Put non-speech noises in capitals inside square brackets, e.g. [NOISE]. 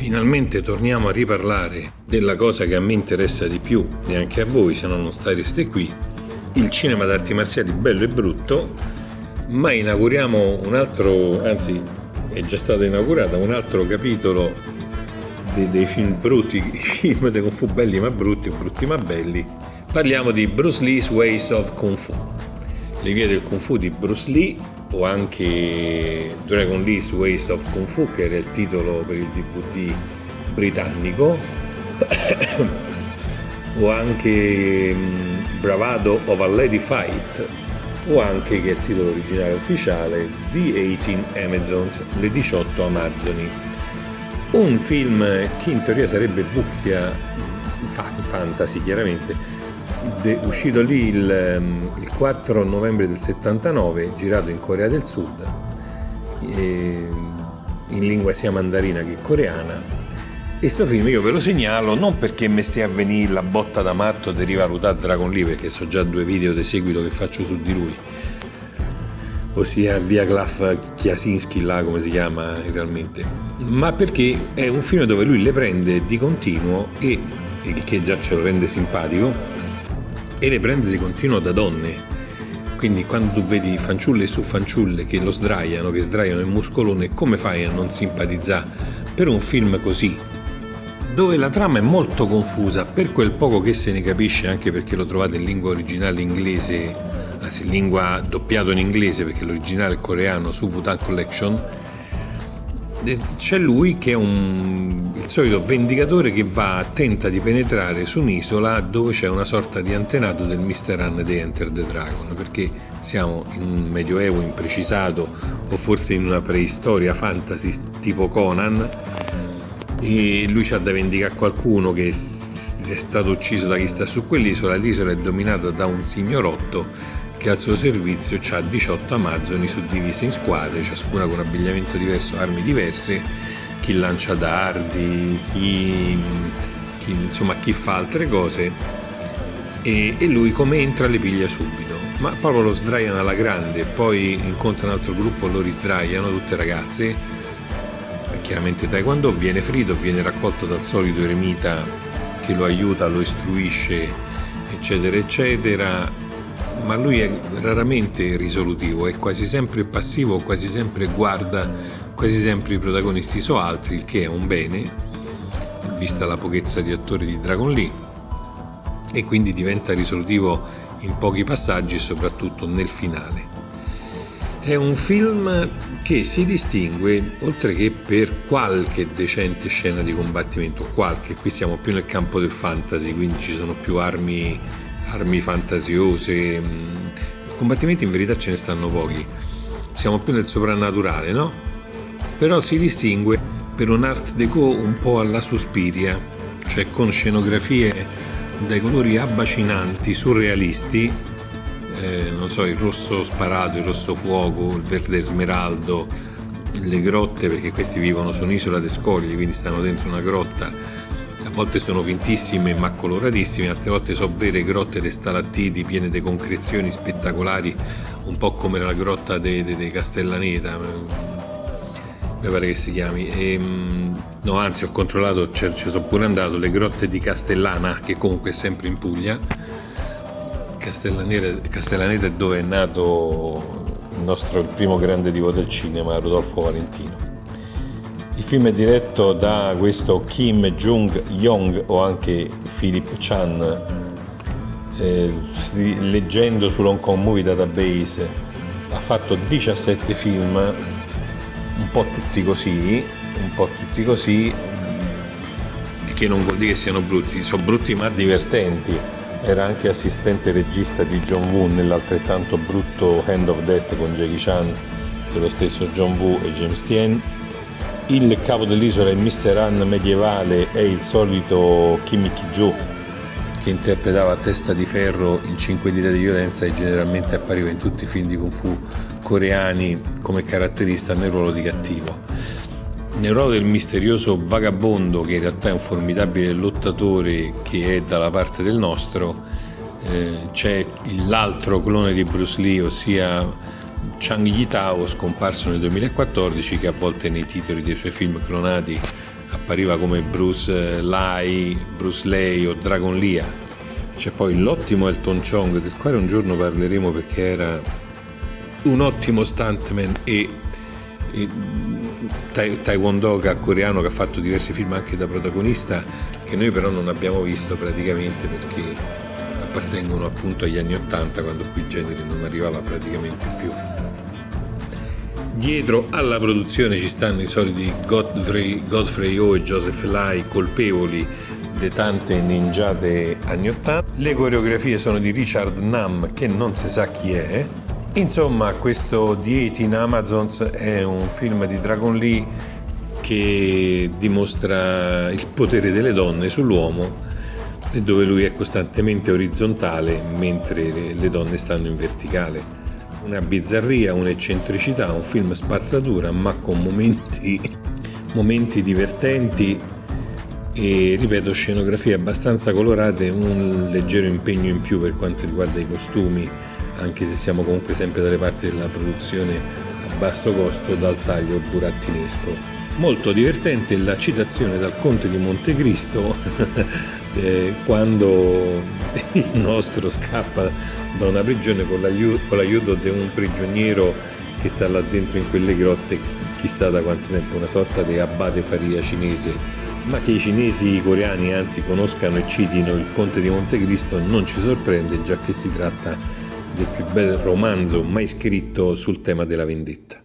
Finalmente torniamo a riparlare della cosa che a me interessa di più e anche a voi, se no non stareste qui, il cinema d'arti marziali bello e brutto, ma inauguriamo un altro, anzi è già stata inaugurata un altro capitolo dei, dei film brutti, [LAUGHS] i film dei Kung Fu belli ma brutti o brutti ma belli. Parliamo di Bruce Lee's Ways of Kung Fu, le vie del Kung Fu di Bruce Lee o anche Dragon Lee's Ways of Kung Fu che era il titolo per il DVD britannico [COUGHS] o anche mm, Bravado of a Lady Fight o anche che è il titolo originale ufficiale The 18 Amazons, le 18 Amazzoni. Un film che in teoria sarebbe Vuxia fantasy chiaramente, de, uscito lì il, il, 4 novembre del 79, girato in Corea del Sud, in lingua sia mandarina che coreana. E sto film io ve lo segnalo non perché mi stia a venire la botta da matto di rivalutare Dragon Lee, perché so già due video di seguito che faccio su di lui, ossia via Glaf Chiasinski là come si chiama realmente, ma perché è un film dove lui le prende di continuo e il che già ce lo rende simpatico e le prende di continuo da donne. Quindi quando tu vedi fanciulle su fanciulle che lo sdraiano, che sdraiano il muscolone, come fai a non simpatizzare per un film così? Dove la trama è molto confusa, per quel poco che se ne capisce, anche perché lo trovate in lingua originale inglese, anzi in lingua doppiato in inglese perché l'originale è coreano su Wutan Collection, c'è lui che è un, il solito vendicatore che va, tenta di penetrare su un'isola dove c'è una sorta di antenato del Mr. Run di Enter the Dragon, perché siamo in un medioevo imprecisato o forse in una preistoria fantasy tipo Conan e lui c'ha da vendicare qualcuno che è stato ucciso da chi sta su quell'isola, l'isola è dominata da un signorotto che al suo servizio ha 18 amazzoni suddivise in squadre, ciascuna con abbigliamento diverso, armi diverse, chi lancia dardi, chi, chi, insomma, chi fa altre cose e, e, lui come entra le piglia subito. Ma proprio lo sdraiano alla grande, poi incontra un altro gruppo, lo risdraiano, tutte ragazze, chiaramente taekwondo, viene ferito, viene raccolto dal solito eremita che lo aiuta, lo istruisce, eccetera, eccetera ma lui è raramente risolutivo, è quasi sempre passivo, quasi sempre guarda, quasi sempre i protagonisti so altri, il che è un bene, vista la pochezza di attori di Dragon Lee, e quindi diventa risolutivo in pochi passaggi e soprattutto nel finale. È un film che si distingue, oltre che per qualche decente scena di combattimento, qualche, qui siamo più nel campo del fantasy, quindi ci sono più armi armi fantasiose. Mm, combattimenti in verità ce ne stanno pochi, siamo più nel soprannaturale, no? Però si distingue per un art deco un po' alla Suspiria, cioè con scenografie dai colori abbacinanti, surrealisti, eh, non so, il rosso sparato, il rosso fuoco, il verde smeraldo, le grotte, perché questi vivono su un'isola di scogli, quindi stanno dentro una grotta a volte sono fintissime ma coloratissime, altre volte sono vere grotte di stalattiti piene di concrezioni spettacolari, un po' come la grotta di Castellaneta, mi pare che si chiami. E, ehm, no, anzi, ho controllato, ci sono pure andato, le grotte di Castellana, che comunque è sempre in Puglia. Castellaneta, Castellaneta è dove è nato il nostro il primo grande divo del cinema, Rodolfo Valentino. Il film è diretto da questo Kim Jung-yong o anche Philip Chan, eh, leggendo sull'Hong Kong Movie Database, ha fatto 17 film, un po' tutti così, un po' tutti così, che non vuol dire che siano brutti, sono brutti ma divertenti. Era anche assistente regista di John Woo nell'altrettanto brutto Hand of Death con Jackie Chan dello stesso John Woo e James Tien il capo dell'isola, il Mr. Han medievale, è il solito Kimi Kijo che interpretava testa di ferro in Cinque dita di violenza e generalmente appariva in tutti i film di Kung Fu coreani come caratterista nel ruolo di cattivo. Nel ruolo del misterioso vagabondo, che in realtà è un formidabile lottatore che è dalla parte del nostro, eh, c'è l'altro clone di Bruce Lee, ossia Chang Yitao, scomparso nel 2014, che a volte nei titoli dei suoi film clonati appariva come Bruce Lai, Bruce Lei o Dragon Lia. C'è poi l'ottimo Elton Chong, del quale un giorno parleremo perché era un ottimo stuntman e, e Taekwondo coreano che ha fatto diversi film anche da protagonista che noi però non abbiamo visto praticamente perché appartengono appunto agli anni 80 quando qui il genere non arrivava praticamente più. Dietro alla produzione ci stanno i soliti Godfrey, Godfrey O e Joseph Lai colpevoli di tante ninjate anni 80. Le coreografie sono di Richard Nam che non si sa chi è. Insomma, questo The in Amazons è un film di Dragon Lee che dimostra il potere delle donne sull'uomo dove lui è costantemente orizzontale mentre le donne stanno in verticale. Una bizzarria, un'eccentricità, un film spazzatura ma con momenti, [LAUGHS] momenti divertenti e ripeto scenografie abbastanza colorate, un leggero impegno in più per quanto riguarda i costumi, anche se siamo comunque sempre dalle parti della produzione a basso costo dal taglio burattinesco. Molto divertente la citazione dal Conte di Montecristo [LAUGHS] eh, quando il nostro scappa da una prigione con l'aiuto, con l'aiuto di un prigioniero che sta là dentro in quelle grotte chissà da quanto tempo, una sorta di abate faria cinese. Ma che i cinesi i coreani anzi conoscano e citino il Conte di Montecristo non ci sorprende già che si tratta del più bel romanzo mai scritto sul tema della vendetta.